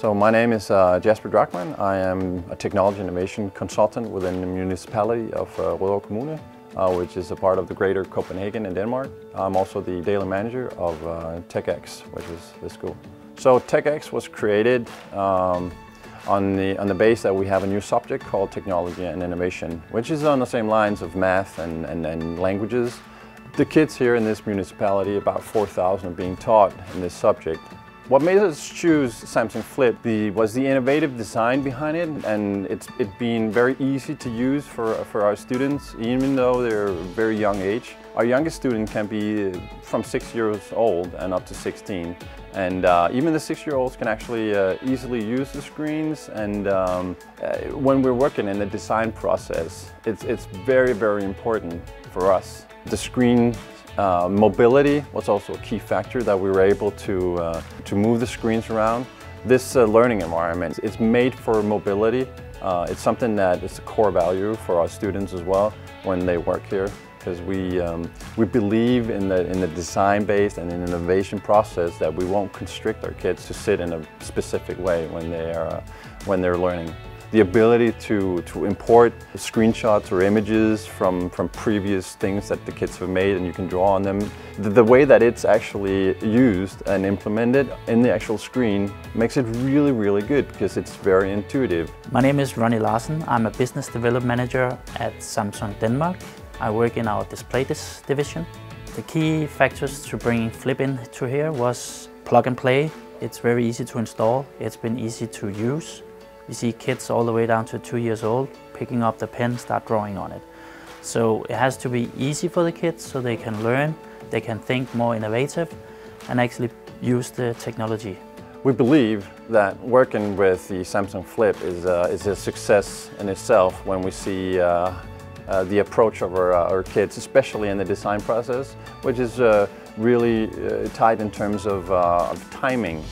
So my name is uh, Jasper Drachmann. I am a technology innovation consultant within the municipality of uh, Rødovre Kommune, uh, which is a part of the greater Copenhagen in Denmark. I'm also the daily manager of uh, Tek-X, which is the school. So Tek-X was created um, on the, on the base that we have a new subject called technology and innovation, which is on the same lines of math and, and, and languages. The kids here in this municipality, about 4,000 are being taught in this subject. What made us choose Samsung Flip the, was the innovative design behind it and it's it being very easy to use for, for our students even though they're very young age. Our youngest student can be from 6 years old and up to 16 and uh, even the 6-year-olds can actually uh, easily use the screens and um, uh, when we're working in the design process it's, it's very very important for us. The screen uh, mobility was also a key factor that we were able to, uh, to move the screens around. This uh, learning environment is made for mobility. Uh, it's something that is a core value for our students as well when they work here because we, um, we believe in the, in the design-based and in innovation process that we won't constrict our kids to sit in a specific way when, they are, uh, when they're learning the ability to, to import screenshots or images from, from previous things that the kids have made and you can draw on them. The, the, way that it's actually used and implemented in the actual screen makes it really, really good because it's very intuitive. My name is Ronnie Larsen. I'm a business development manager at Samsung Denmark. I work in our display division. The key factors to bringing Flip into here was plug and play. It's very easy to install. It's been easy to use. You see kids all the way down to two years old picking up the pen, start drawing on it. So it has to be easy for the kids so they can learn, they can think more innovative and actually use the technology. We believe that working with the Samsung Flip is, uh, is a success in itself when we see uh, uh, the approach of our, uh, our, kids, especially in the design process, which is uh, really uh, tight in terms of, of timing.